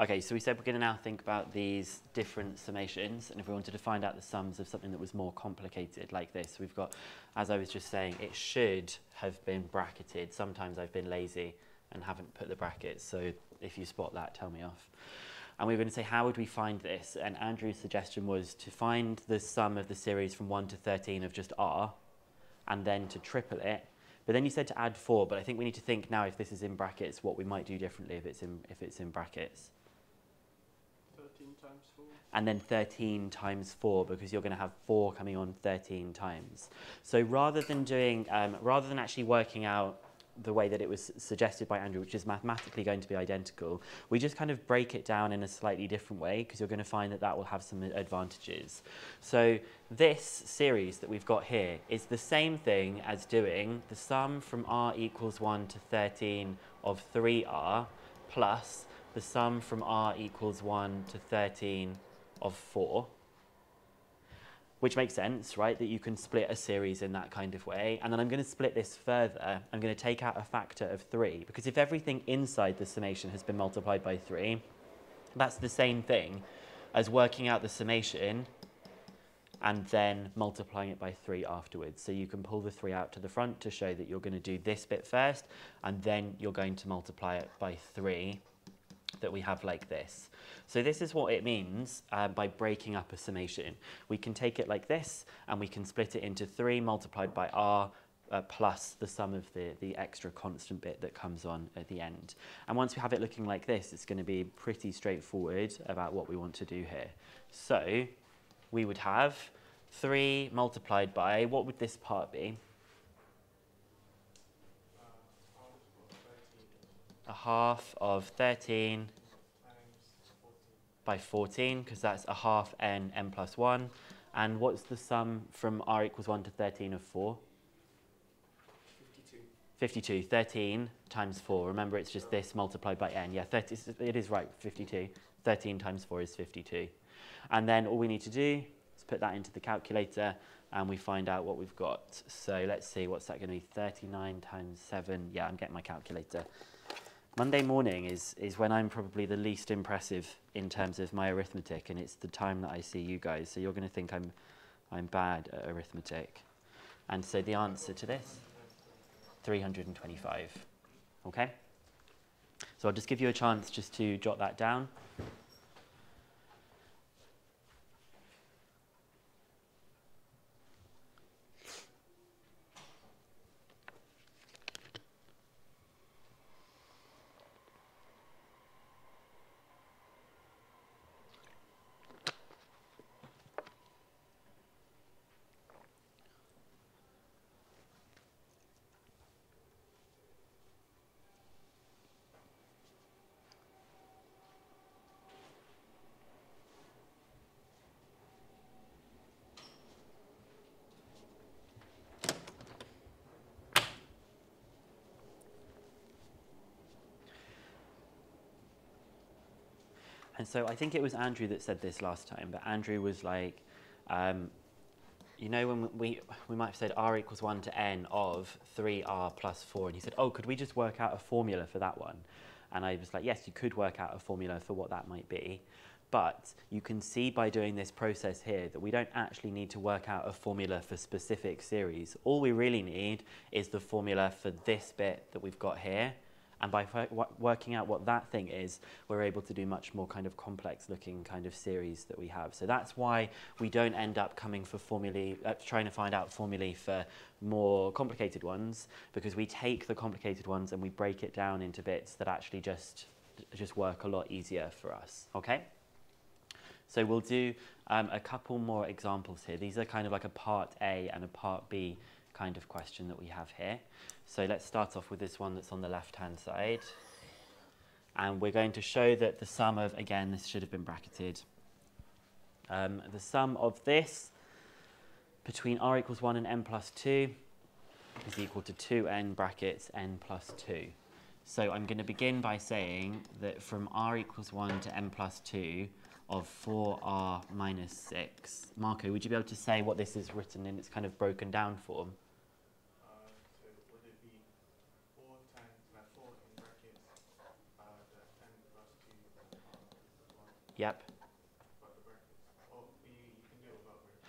Okay, so we said we're going to now think about these different summations, and if we wanted to find out the sums of something that was more complicated like this, we've got, as I was just saying, it should have been bracketed. Sometimes I've been lazy and haven't put the brackets, so if you spot that, tell me off. And we were going to say, how would we find this? And Andrew's suggestion was to find the sum of the series from 1 to 13 of just r, and then to triple it. But then you said to add 4, but I think we need to think now if this is in brackets, what we might do differently if it's in, if it's in brackets. 13 times 4. And then 13 times 4, because you're going to have 4 coming on 13 times. So rather than doing, um, rather than actually working out the way that it was suggested by Andrew, which is mathematically going to be identical, we just kind of break it down in a slightly different way because you're going to find that that will have some advantages. So this series that we've got here is the same thing as doing the sum from r equals 1 to 13 of 3r plus the sum from r equals 1 to 13 of 4 which makes sense, right? That you can split a series in that kind of way. And then I'm going to split this further. I'm going to take out a factor of 3, because if everything inside the summation has been multiplied by 3, that's the same thing as working out the summation and then multiplying it by 3 afterwards. So you can pull the 3 out to the front to show that you're going to do this bit first, and then you're going to multiply it by 3 that we have like this. So this is what it means uh, by breaking up a summation. We can take it like this and we can split it into 3 multiplied by r uh, plus the sum of the, the extra constant bit that comes on at the end. And once we have it looking like this, it's going to be pretty straightforward about what we want to do here. So we would have 3 multiplied by, what would this part be? A half of 13 by 14, because that's a half n, n plus 1. And what's the sum from r equals 1 to 13 of 4? 52. 52. 13 times 4. Remember, it's just this multiplied by n. Yeah, 30, it is right, 52. 13 times 4 is 52. And then all we need to do is put that into the calculator and we find out what we've got. So let's see, what's that going to be? 39 times 7. Yeah, I'm getting my calculator. Monday morning is, is when I'm probably the least impressive in terms of my arithmetic, and it's the time that I see you guys. So you're going to think I'm, I'm bad at arithmetic. And so the answer to this, 325. Okay? So I'll just give you a chance just to jot that down. And so I think it was Andrew that said this last time, but Andrew was like, um, you know, when we, we might have said r equals 1 to n of 3r plus 4, and he said, oh, could we just work out a formula for that one? And I was like, yes, you could work out a formula for what that might be. But you can see by doing this process here that we don't actually need to work out a formula for specific series. All we really need is the formula for this bit that we've got here. And by working out what that thing is, we're able to do much more kind of complex looking kind of series that we have. So that's why we don't end up coming for formulae, uh, trying to find out formulae for more complicated ones, because we take the complicated ones and we break it down into bits that actually just, just work a lot easier for us, okay? So we'll do um, a couple more examples here. These are kind of like a part A and a part B kind of question that we have here. So let's start off with this one that's on the left-hand side. And we're going to show that the sum of, again, this should have been bracketed. Um, the sum of this between r equals 1 and n plus 2 is equal to 2n brackets n plus 2. So I'm going to begin by saying that from r equals 1 to n plus 2 of 4r minus 6. Marco, would you be able to say what this is written in its kind of broken down form? Yep. Without the brackets. Or you, you can do it without brackets.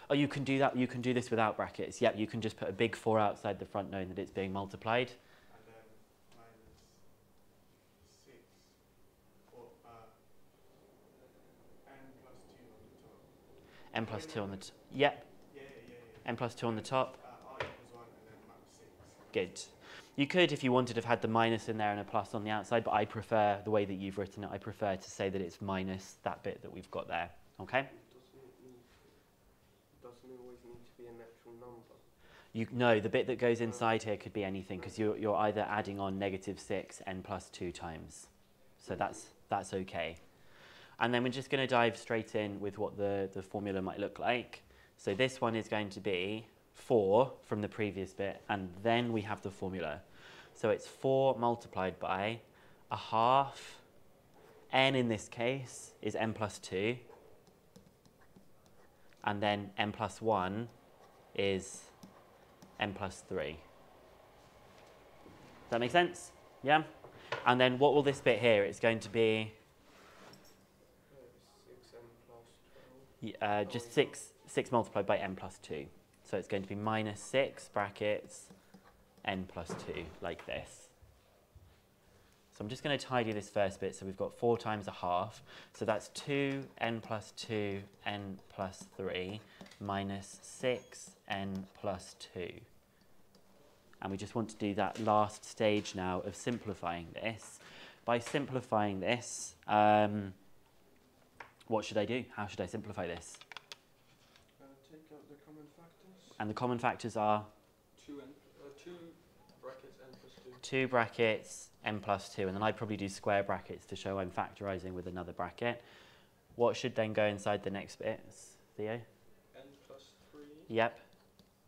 Oh, you can do that. You can do this without brackets. Yep, you can just put a big 4 outside the front knowing that it's being multiplied. N plus two on the top. n plus 2 on the t- Yep, Yeah, yeah, yeah. n plus 2 on the top. Uh. Good. You could, if you wanted, have had the minus in there and a plus on the outside, but I prefer the way that you've written it. I prefer to say that it's minus that bit that we've got there. Okay? It? Doesn't always need to be an actual number? You no, the bit that goes uh. inside here could be anything because you're, you're either adding on negative six n plus two times, so that's that's okay. And then we're just going to dive straight in with what the the formula might look like. So this one is going to be four from the previous bit, and then we have the formula. So it's four multiplied by a half. n in this case is n plus two, and then n plus one is n plus 3. Does that make sense? Yeah? And then what will this bit here? It's going to be uh, just 6, 6 multiplied by n plus 2. So it's going to be minus 6 brackets n plus 2, like this. So I'm just going to tidy this first bit. So we've got 4 times a half. So that's 2 n plus 2 n plus 3 minus 6 n plus 2. And we just want to do that last stage now of simplifying this. By simplifying this, um, what should I do? How should I simplify this? Uh, take out the common factors. And the common factors are Two n. Uh, two brackets n plus two. brackets, n plus 2, and then I'd probably do square brackets to show I'm factorising with another bracket. What should then go inside the next bits, Theo? n plus three Yep,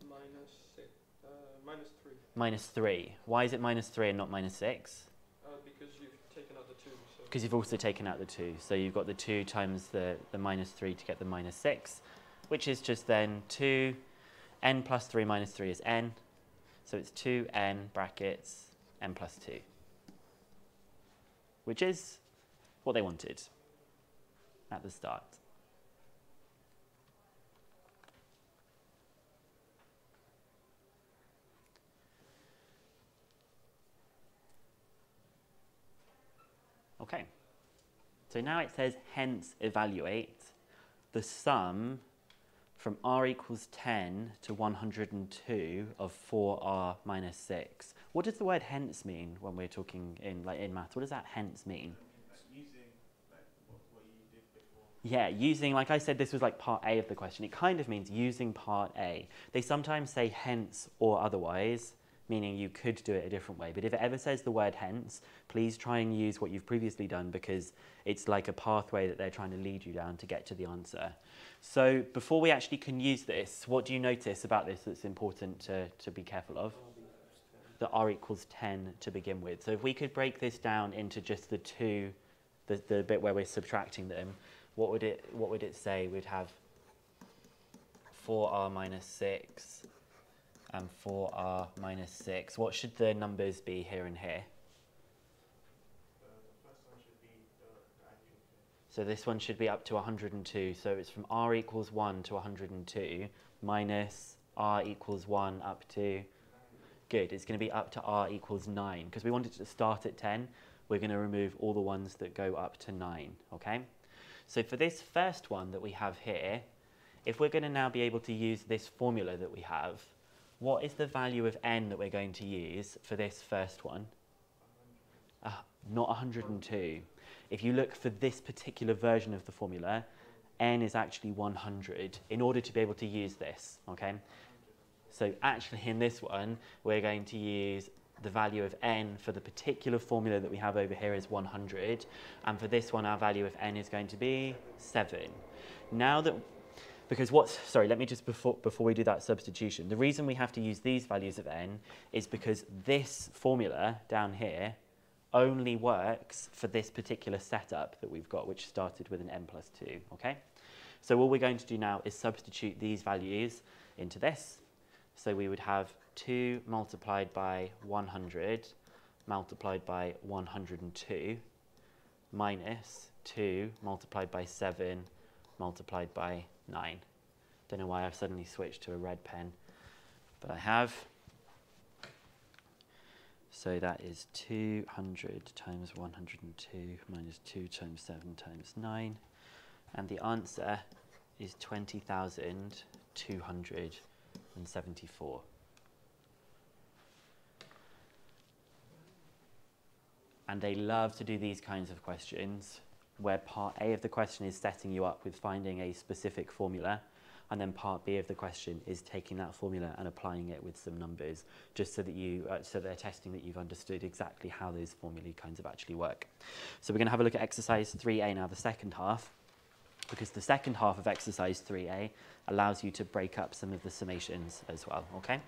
minus six. Uh, minus three. minus 3. Why is it minus 3 and not minus 6? Uh, because you've taken out the two. So. Because you've also taken out the 2. So you've got the 2 times the, the minus 3 to get the minus 6, which is just then 2, n plus 3 minus 3 is n. So it's 2n brackets n plus 2, which is what they wanted at the start. Okay. So now it says hence evaluate the sum from r equals 10 to 102 of 4r minus 6. What does the word hence mean when we're talking in like in maths? What does that hence mean? Yeah, using, like I said, this was like part A of the question. It kind of means using part A. They sometimes say hence or otherwise, meaning you could do it a different way. But if it ever says the word hence, please try and use what you've previously done because it's like a pathway that they're trying to lead you down to get to the answer. So before we actually can use this, what do you notice about this that's important to, to be careful of? that r equals 10 to begin with. So if we could break this down into just the two, the, the bit where we're subtracting them, what would it what would it say? We'd have 4r minus 6 and 4r minus 6. What should the numbers be here and here? So this one should be up to 102. So it's from r equals 1 to 102 minus r equals 1 up to Good. It's going to be up to r equals 9. Because we wanted to start at 10, we're going to remove all the ones that go up to 9. Okay? So for this first one that we have here, if we're going to now be able to use this formula that we have, what is the value of n that we're going to use for this first one? Uh, not 102. If you look for this particular version of the formula, n is actually 100 in order to be able to use this. Okay? So actually in this one, we're going to use the value of n for the particular formula that we have over here is 100. And for this one, our value of n is going to be 7. Now that, because what's, sorry, let me just, before, before we do that substitution, the reason we have to use these values of n is because this formula down here only works for this particular setup that we've got, which started with an n plus 2, okay? So all we're going to do now is substitute these values into this. So we would have 2 multiplied by 100 multiplied by 102 minus 2 multiplied by 7 multiplied by 9. Don't know why I've suddenly switched to a red pen, but I have. So that is 200 times 102 minus 2 times 7 times 9. And the answer is 20,274. And they love to do these kinds of questions where part A of the question is setting you up with finding a specific formula and then part B of the question is taking that formula and applying it with some numbers, just so that you, uh, so they're testing that you've understood exactly how those formulae kinds of actually work. So we're going to have a look at exercise 3A now, the second half, because the second half of exercise 3A allows you to break up some of the summations as well, okay?